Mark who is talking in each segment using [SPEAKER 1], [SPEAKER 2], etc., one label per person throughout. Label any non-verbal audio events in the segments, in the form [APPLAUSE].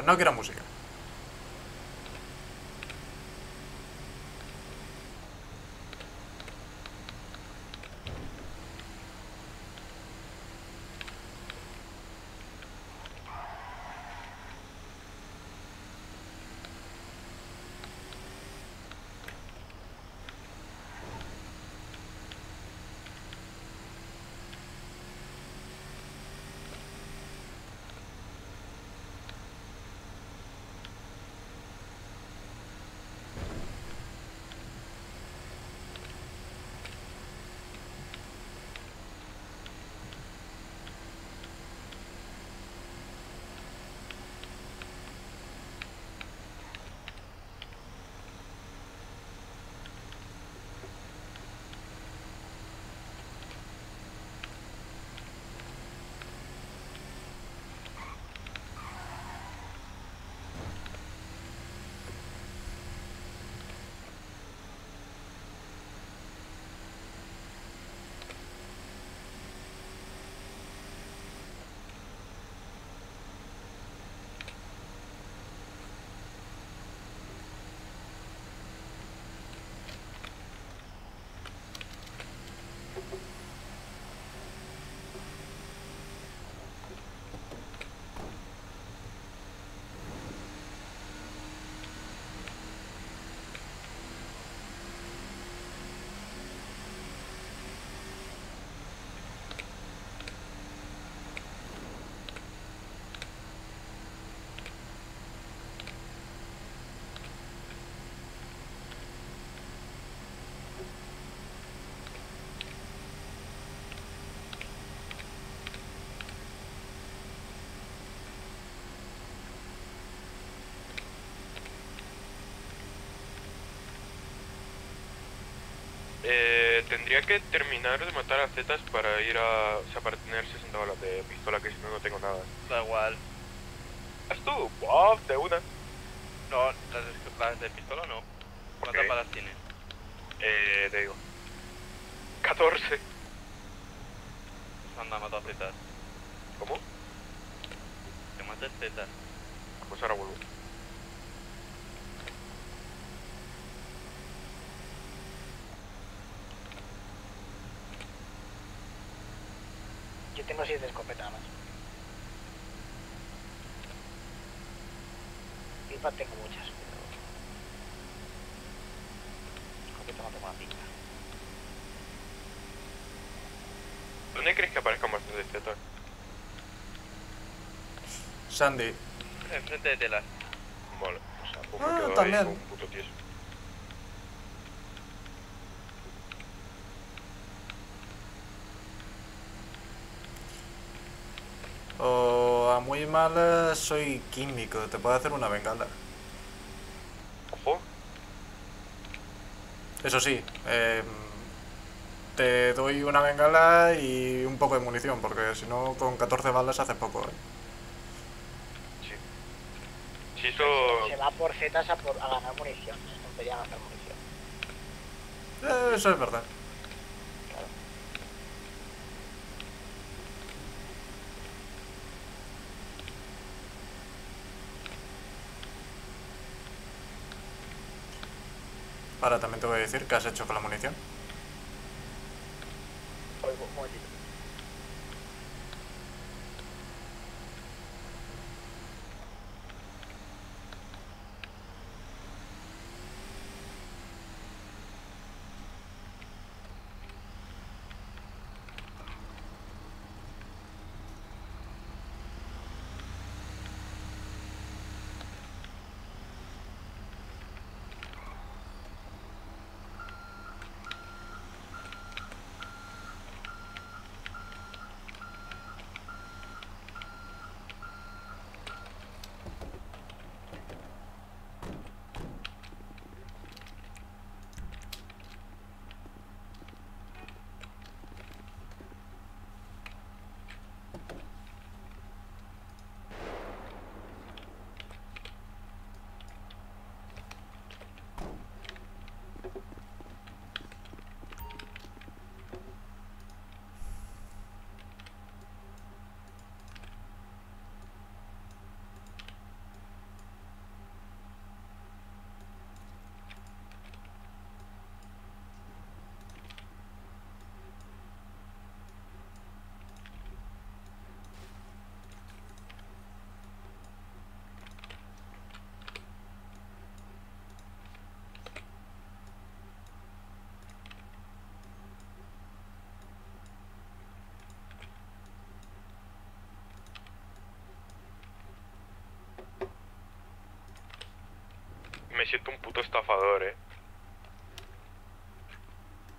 [SPEAKER 1] Pues no quiero música.
[SPEAKER 2] Tendría que terminar de matar a Zetas para ir a... O sea, para tener 60 balas de pistola, que si no, no tengo nada.
[SPEAKER 3] Da igual.
[SPEAKER 2] ¿Es tú? ¡Wow! De una.
[SPEAKER 3] No, las de, las de pistola no. ¿Cuántas
[SPEAKER 2] Ok.
[SPEAKER 3] balas tienes?
[SPEAKER 2] Eh, te digo. 14.
[SPEAKER 3] Pues anda, mata a zetas.
[SPEAKER 2] ¿Cómo?
[SPEAKER 3] Que mates zetas.
[SPEAKER 2] Pues ahora vuelvo.
[SPEAKER 4] Yo tengo siete escopetas más. Pipas tengo muchas, pero... Escopeta no tengo una pinta.
[SPEAKER 2] ¿Dónde crees que aparezcan más de Zetas?
[SPEAKER 1] Sandy.
[SPEAKER 3] Enfrente de telas.
[SPEAKER 2] Vale. O sea, pues
[SPEAKER 1] Ah, también.
[SPEAKER 2] un puto tieso.
[SPEAKER 1] O a muy malas soy químico, te puedo hacer una bengala.
[SPEAKER 2] Ojo.
[SPEAKER 1] Eso sí, em, te doy una bengala y un poco de munición, porque si no con 14 balas hace poco. ¿eh?
[SPEAKER 2] Sí. Si eso...
[SPEAKER 4] Se va por zetas a, por, a ganar munición. Tontería gastar munición.
[SPEAKER 1] Eh, Eso es verdad. Ahora también te voy a decir qué has hecho con la munición.
[SPEAKER 4] Momentito.
[SPEAKER 2] siento un puto estafador, eh.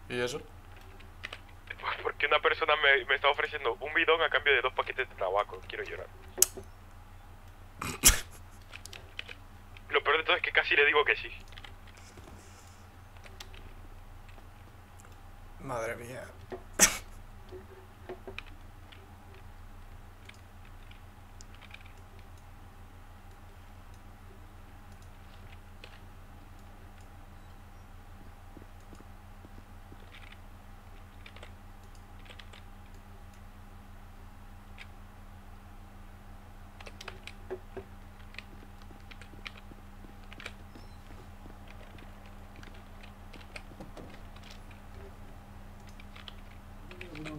[SPEAKER 1] ¿Y eso? [LAUGHS]
[SPEAKER 2] Porque una persona me, me está ofreciendo un bidón a cambio de dos paquetes de tabaco. Quiero llorar. [LAUGHS] Lo peor de todo es que casi le digo que sí.
[SPEAKER 1] Madre mía.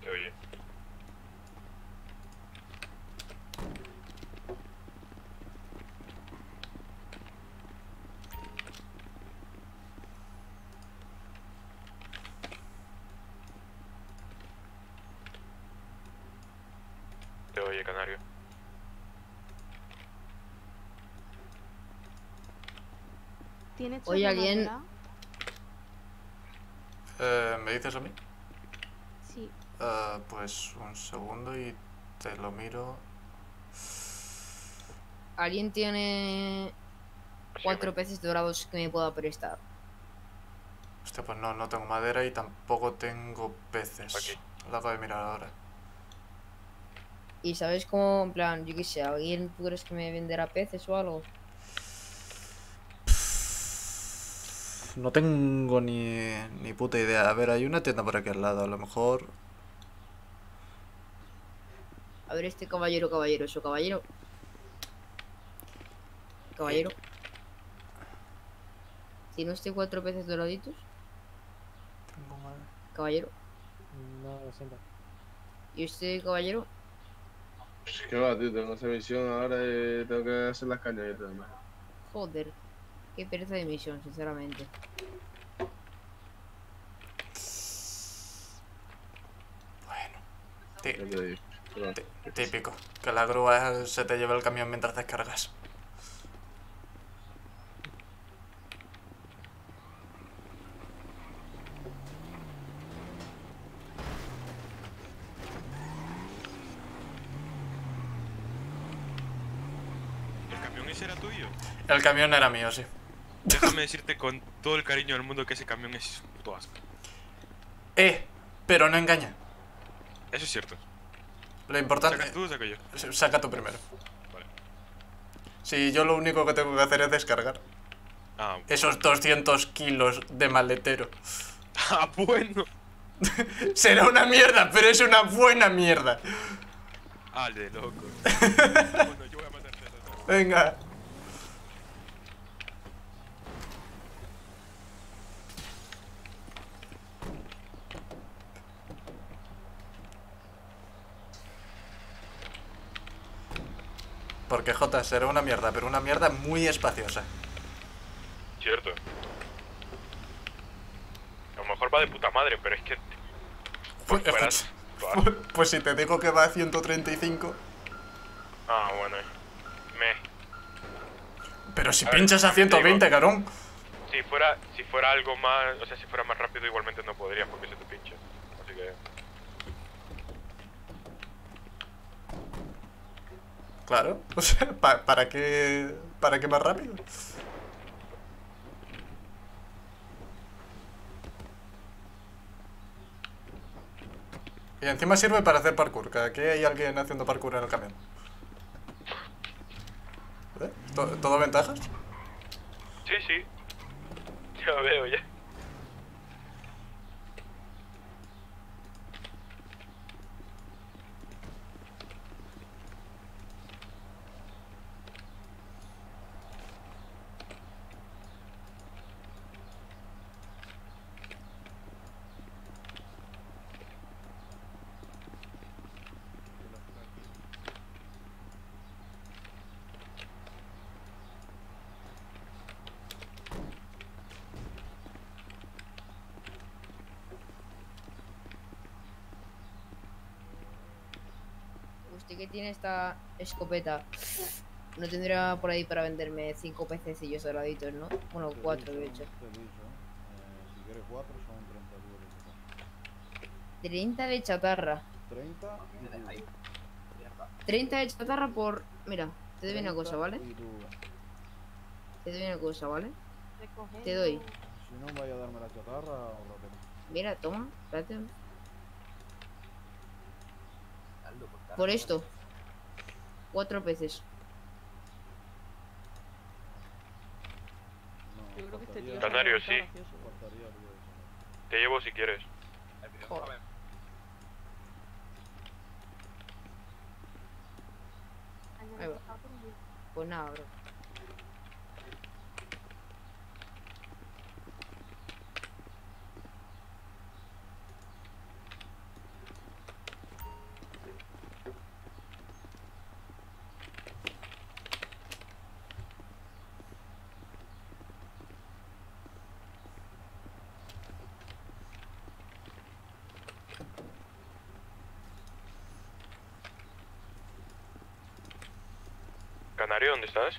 [SPEAKER 2] Te oye. Te oye, Canario.
[SPEAKER 5] ¿Tiene
[SPEAKER 6] Oye, alguien-
[SPEAKER 5] madera?
[SPEAKER 1] Eh, ¿Me dices a mí?
[SPEAKER 5] Sí.
[SPEAKER 1] Eh, pues un segundo y te lo miro.
[SPEAKER 6] ¿Alguien tiene cuatro peces dorados que me pueda prestar?
[SPEAKER 1] Hostia, pues no, no tengo madera y tampoco tengo peces.
[SPEAKER 2] Aquí.
[SPEAKER 1] Lo acabo de mirar ahora.
[SPEAKER 6] Y sabes cómo, en plan, yo qué sé, ¿alguien tú crees que me venderá peces o algo?
[SPEAKER 1] No tengo ni, ni puta idea. A ver, hay una tienda por aquí al lado. A lo mejor.
[SPEAKER 6] A ver, este caballero, caballero, eso, caballero. Caballero. ¿Tiene usted cuatro peces doraditos?
[SPEAKER 1] Tengo madera.
[SPEAKER 6] Caballero.
[SPEAKER 7] No, lo siento.
[SPEAKER 6] ¿Y usted, caballero?
[SPEAKER 8] Pues, ¿Qué va, tío? Tengo esa misión ahora y tengo que hacer las cañas y todo demás.
[SPEAKER 6] Joder. Qué pereza de misión, sinceramente.
[SPEAKER 1] Bueno. Típico. Que la grúa se te lleve el camión mientras descargas.
[SPEAKER 2] ¿El camión ese era tuyo?
[SPEAKER 1] El camión era mío, sí.
[SPEAKER 2] Déjame decirte con todo el cariño del mundo que ese camión es puto asco.
[SPEAKER 1] Eh, pero no engaña.
[SPEAKER 2] Eso es cierto.
[SPEAKER 1] Lo importante.
[SPEAKER 2] ¿Sacas tú o saco yo?
[SPEAKER 1] Saca tú primero.
[SPEAKER 2] Vale.
[SPEAKER 1] Si yo lo único que tengo que hacer es descargar.
[SPEAKER 2] Ah,
[SPEAKER 1] Esos 200 kilos de maletero. [LAUGHS]
[SPEAKER 2] ah bueno. [LAUGHS]
[SPEAKER 1] Será una mierda, pero es una buena mierda.
[SPEAKER 2] Ah, de loco. [LAUGHS] bueno, yo voy a matarte.
[SPEAKER 1] Venga. Porque J será una mierda, pero una mierda muy espaciosa.
[SPEAKER 2] Cierto. A lo mejor va de puta madre, pero es que.
[SPEAKER 1] Pues, pues- pues si te digo que va a 135,
[SPEAKER 2] Ah, bueno. Me.
[SPEAKER 1] pero si
[SPEAKER 2] A ver,
[SPEAKER 1] pinchas a
[SPEAKER 2] digo-
[SPEAKER 1] 120, carón.
[SPEAKER 2] Si fuera, si fuera algo más, o sea, si fuera más rápido igualmente no podría porque se te pincha. Así que,
[SPEAKER 1] Claro, [LAUGHS] o sea, pa- ¿para qué para qué más rápido? Y encima sirve para hacer parkour, que aquí hay alguien haciendo parkour en el camión. ¿Eh? ¿To- ¿Todo ventajas?
[SPEAKER 2] sí, sí. Ya veo ya.
[SPEAKER 6] Tiene esta escopeta, no tendría por ahí para venderme cinco pececillos doraditos, ¿no? Bueno,
[SPEAKER 9] Te
[SPEAKER 6] cuatro de
[SPEAKER 9] dicho,
[SPEAKER 6] hecho.
[SPEAKER 9] Eh, si quieres cuatro son 30 duros.
[SPEAKER 6] 30 de chatarra.
[SPEAKER 9] 30 y tú.
[SPEAKER 6] 30 de chatarra por... Mira, te doy una
[SPEAKER 9] 30
[SPEAKER 6] cosa, ¿vale? Te doy una cosa, ¿vale? Te doy.
[SPEAKER 9] Si no vaya a darme la chatarra, ahorrate.
[SPEAKER 6] Mira, toma, espérate. Por esto. Cuatro peces.
[SPEAKER 9] No,
[SPEAKER 5] Yo creo que este tío.
[SPEAKER 2] Canario, sí. Te llevo si quieres.
[SPEAKER 6] Joder. Ahí va. Pues nada, bro.
[SPEAKER 2] Canario, ¿dónde estás?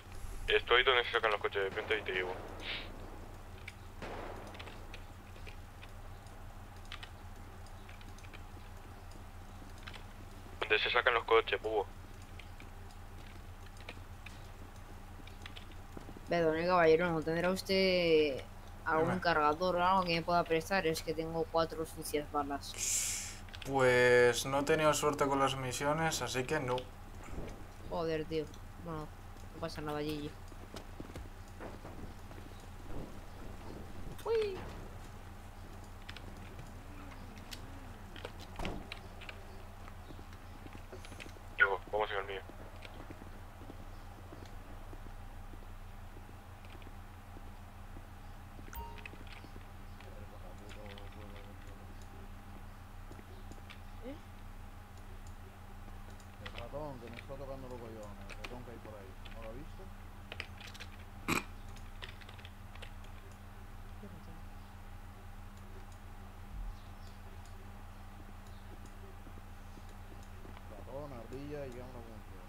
[SPEAKER 2] Estoy donde se sacan los coches de frente y te llevo. Donde se sacan los coches, bubo.
[SPEAKER 6] Perdón, caballero, ¿no tendrá usted algún
[SPEAKER 1] Dime.
[SPEAKER 6] cargador o algo que me pueda prestar? Es que tengo cuatro sucias balas.
[SPEAKER 1] Pues no he tenido suerte con las misiones, así que no.
[SPEAKER 6] Joder, tío. Bueno, pasa nada, Gigi. Uy.
[SPEAKER 2] Llevo, vamos en el mío.
[SPEAKER 9] El ratón que me está tocando los collones, el ratón que hay por ahí. ¿No lo has visto? Y ya una función.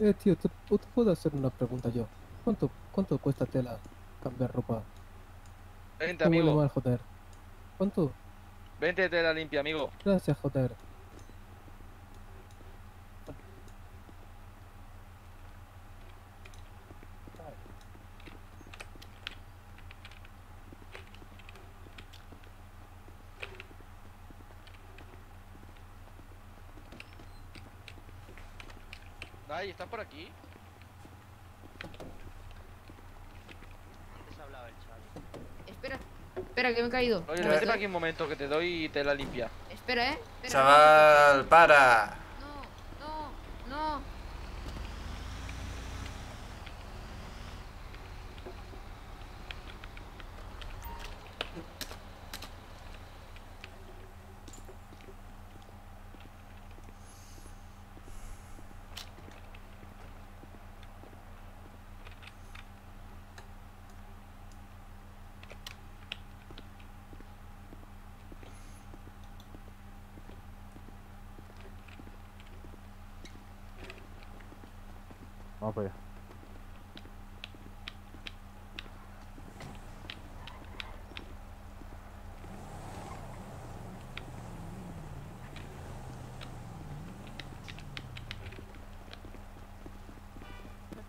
[SPEAKER 7] Eh, tío, ¿te, te puedo hacer una pregunta yo? ¿Cuánto, cuánto cuesta tela cambiar ropa?
[SPEAKER 3] 20,
[SPEAKER 7] Me huele
[SPEAKER 3] amigo.
[SPEAKER 7] mal, joder. ¿Cuánto?
[SPEAKER 3] 20 de la limpia, amigo.
[SPEAKER 7] Gracias, joder.
[SPEAKER 3] Ay, ¿estás por aquí?
[SPEAKER 6] Espera, espera, que me he caído.
[SPEAKER 3] Oye, vete para aquí un momento que te doy tela limpia.
[SPEAKER 6] Espera, eh. Espera,
[SPEAKER 1] Chaval, para.
[SPEAKER 6] No, no, no.
[SPEAKER 9] Vamos para allá.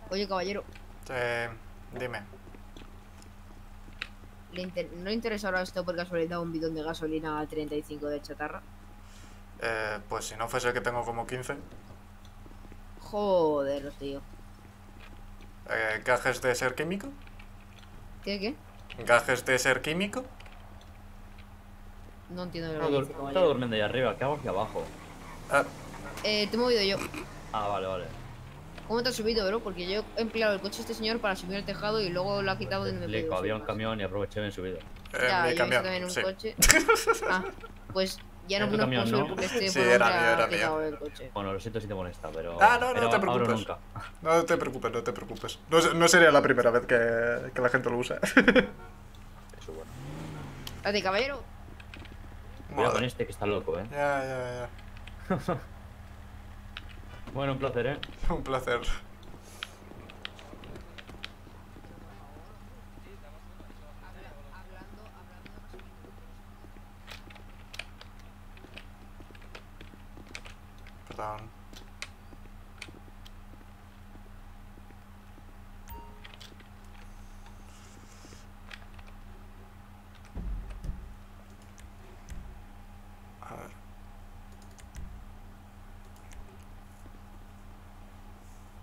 [SPEAKER 6] Oye, caballero,
[SPEAKER 1] Eh, dime.
[SPEAKER 6] ¿le inter- ¿no le interesa ahora esto por casualidad un bidón de gasolina a 35 de chatarra?
[SPEAKER 1] Eh, pues si no fuese que tengo como 15.
[SPEAKER 6] Joder, tío.
[SPEAKER 1] Eh, ¿Gajes de ser químico?
[SPEAKER 6] ¿Qué, qué?
[SPEAKER 1] ¿Gajes de ser químico?
[SPEAKER 6] No entiendo lo dice,
[SPEAKER 10] estaba durmiendo ahí arriba, ¿qué hago aquí abajo?
[SPEAKER 1] Ah,
[SPEAKER 6] Eh, te he movido yo.
[SPEAKER 10] Ah, vale, vale.
[SPEAKER 6] ¿Cómo te has subido, bro? Porque yo he empleado el coche de este señor para subir el tejado y luego lo ha quitado
[SPEAKER 10] Te
[SPEAKER 6] donde me
[SPEAKER 10] había un camión y aproveché y me he subido.
[SPEAKER 1] en
[SPEAKER 6] Ya, yo también un
[SPEAKER 1] sí.
[SPEAKER 6] coche. [LAUGHS] Ah, pues Ya no
[SPEAKER 10] ¿Es
[SPEAKER 6] me
[SPEAKER 10] tu
[SPEAKER 6] lo
[SPEAKER 10] camión,
[SPEAKER 6] puso
[SPEAKER 10] no?
[SPEAKER 6] porque este
[SPEAKER 1] Sí, era mío, era mío.
[SPEAKER 6] el coche.
[SPEAKER 10] Bueno, lo siento si te molesta, pero.
[SPEAKER 1] Ah, no, no te preocupes.
[SPEAKER 10] nunca. [LAUGHS]
[SPEAKER 1] No te preocupes, no te preocupes. No, se- no sería la primera vez que, que la gente lo usa. [LAUGHS]
[SPEAKER 3] Eso bueno.
[SPEAKER 6] A ti, caballero.
[SPEAKER 10] Cuidado con este que está loco, eh.
[SPEAKER 1] Ya, ya, [LAUGHS]
[SPEAKER 10] Bueno, un placer, eh.
[SPEAKER 1] ya. Un placer. Perdón. A ver.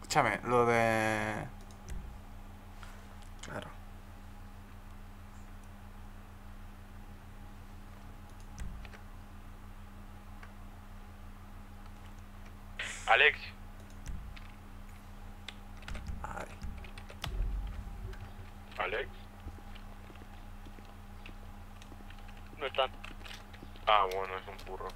[SPEAKER 1] Escúchame, lo de... Claro.
[SPEAKER 2] Alex,
[SPEAKER 1] Ay.
[SPEAKER 2] Alex.
[SPEAKER 3] No están.
[SPEAKER 2] Ah, bueno, es un burro.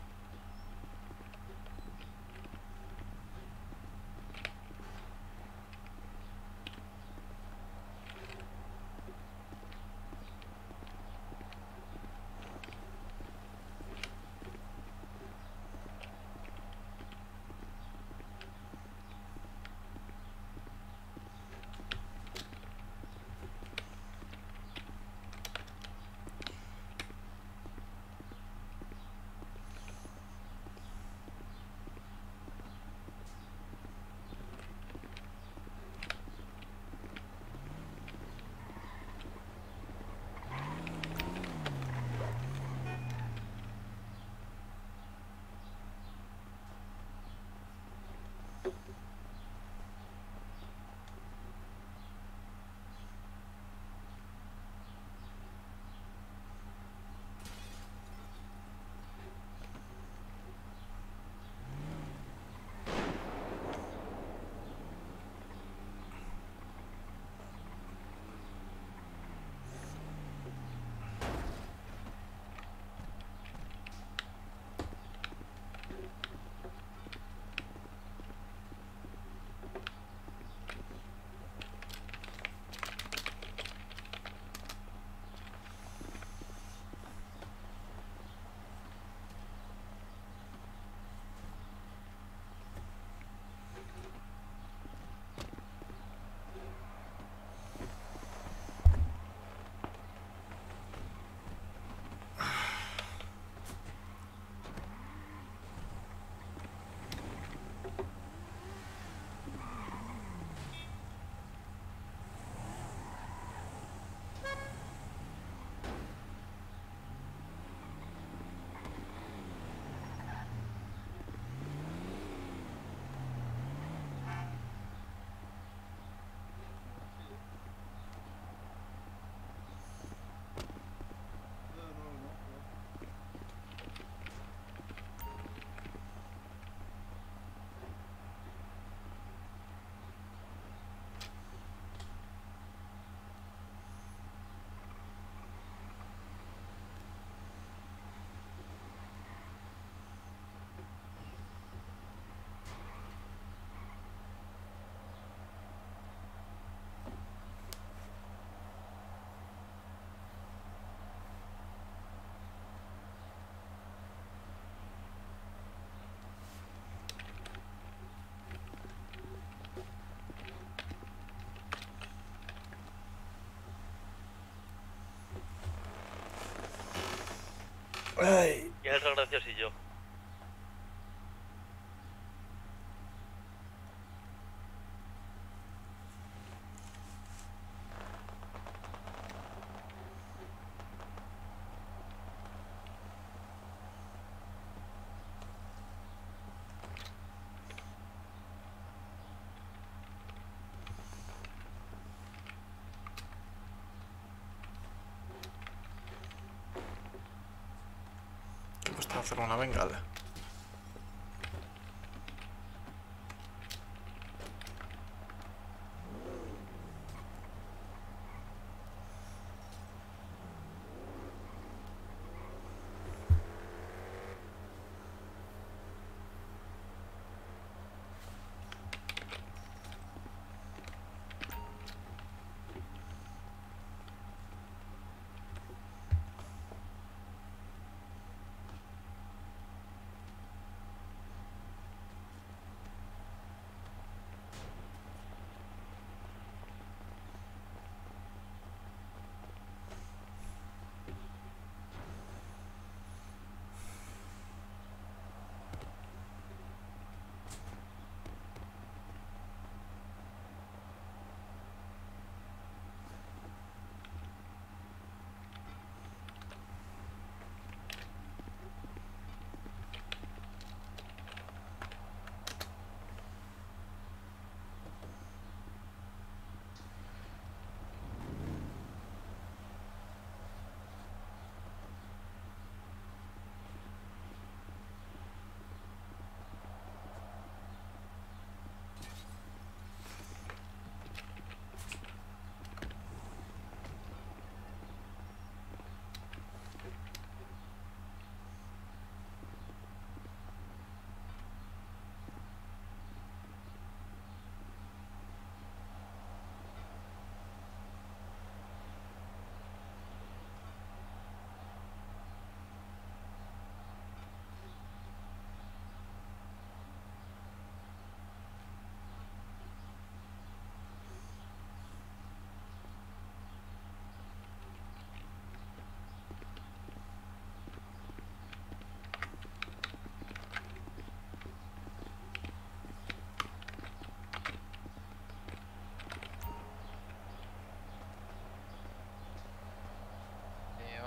[SPEAKER 1] Ay.
[SPEAKER 3] Y el gracioso y yo.
[SPEAKER 1] Hacer una bengala?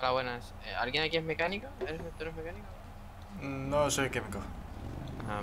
[SPEAKER 11] Hola, buenas. Eh, ¿Alguien aquí es mecánico? ¿Eres, ¿Tú eres mecánico?
[SPEAKER 1] No soy químico.
[SPEAKER 11] Ah,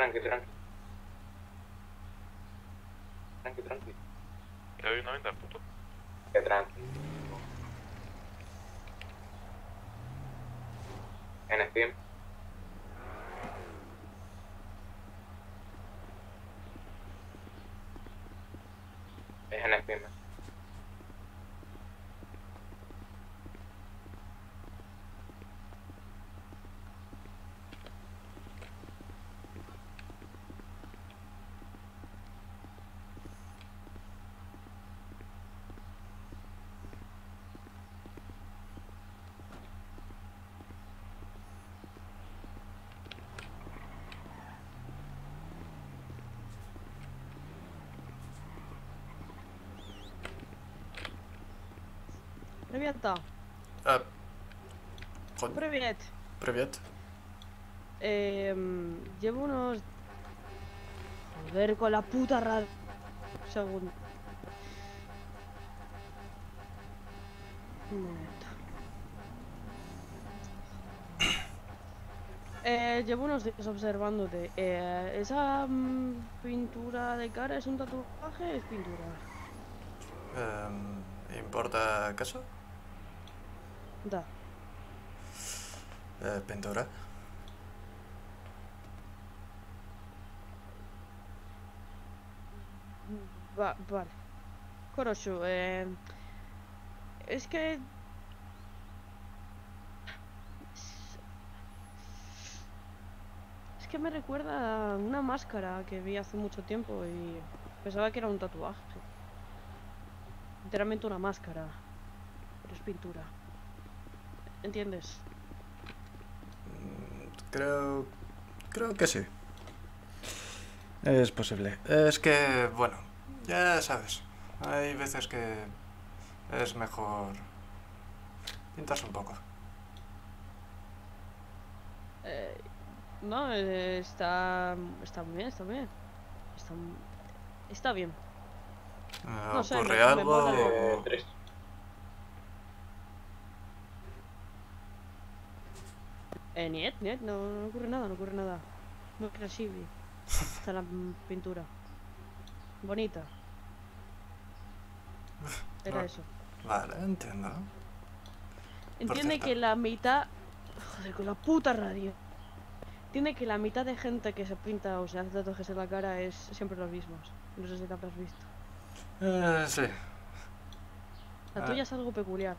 [SPEAKER 12] Tranqui, tranqui. Tranqui, tranqui.
[SPEAKER 2] ¿Te doy una venta, puto?
[SPEAKER 12] Que tranqui. En Steam. Es en Steam.
[SPEAKER 13] Ребята,
[SPEAKER 1] Ah, joder,
[SPEAKER 13] привет.
[SPEAKER 1] привет.
[SPEAKER 13] Em, llevo unos... Joder, con la puta radio. Un segundo. Un momento. Eh, llevo unos días observándote. Eh, ¿Esa mm, pintura de cara es un tatuaje? Es pintura.
[SPEAKER 1] Em, ¿Importa acaso?
[SPEAKER 13] Да.
[SPEAKER 1] Э, eh,
[SPEAKER 13] Va, vale. Koroshu, e, es que... Es que me recuerda una máscara que vi hace mucho tiempo y pensaba que era un tatuaje. Literalmente una máscara, pero es pintura. ¿Entiendes?
[SPEAKER 1] Creo. Creo que sí. Es posible. Es que, bueno, ya sabes. Hay veces que es mejor pintarse un poco.
[SPEAKER 13] Eh, no, eh, está, está bien, está bien. Está, está bien.
[SPEAKER 1] Eh,
[SPEAKER 13] No sé,
[SPEAKER 1] ¿Ocurre
[SPEAKER 13] me- me
[SPEAKER 1] algo?
[SPEAKER 13] Eh, niet, niet, no, no ocurre nada, no ocurre nada. Muy creíble. Está la pintura. Bonita. Era
[SPEAKER 1] Ah.
[SPEAKER 13] eso.
[SPEAKER 1] Vale, entiendo.
[SPEAKER 13] Entiende que la mitad. Joder, con la puta radio. Entiende que la mitad de gente que se pinta o se hace tatuajes en la cara es siempre los mismos. No sé si te habrás visto.
[SPEAKER 1] Eh, sí.
[SPEAKER 13] La
[SPEAKER 1] Ah.
[SPEAKER 13] tuya es algo peculiar.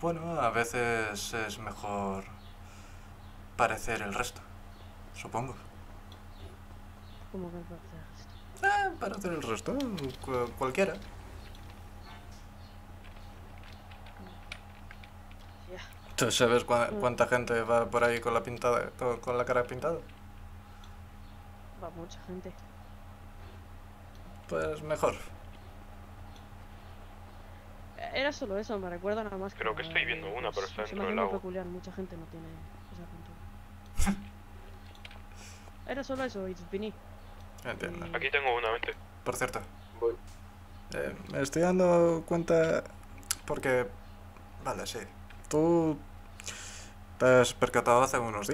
[SPEAKER 1] Bueno, a veces es mejor parecer el resto. Supongo.
[SPEAKER 13] Como que me parece esto.
[SPEAKER 1] Eh, parecer el resto. cu- cualquiera.
[SPEAKER 13] Ya.
[SPEAKER 1] ¿Tú sabes cua-
[SPEAKER 13] Mm.
[SPEAKER 1] cuánta gente va por ahí con la pintada, con, con la cara pintada?
[SPEAKER 13] Va mucha gente.
[SPEAKER 1] Pues mejor.
[SPEAKER 13] Era solo eso, me recuerda nada más.
[SPEAKER 2] Creo que estoy viendo una, pero está dentro del
[SPEAKER 13] muy
[SPEAKER 2] agua.
[SPEAKER 13] peculiar, mucha gente no tiene esa pintura. [LAUGHS] Era solo eso, it's Vini.
[SPEAKER 1] Entiendo.
[SPEAKER 13] Y-
[SPEAKER 2] Aquí tengo una, vente.
[SPEAKER 1] Por cierto,
[SPEAKER 12] Voy.
[SPEAKER 1] eh, me estoy dando cuenta porque... Vale, sí. Tú te has percatado hace unos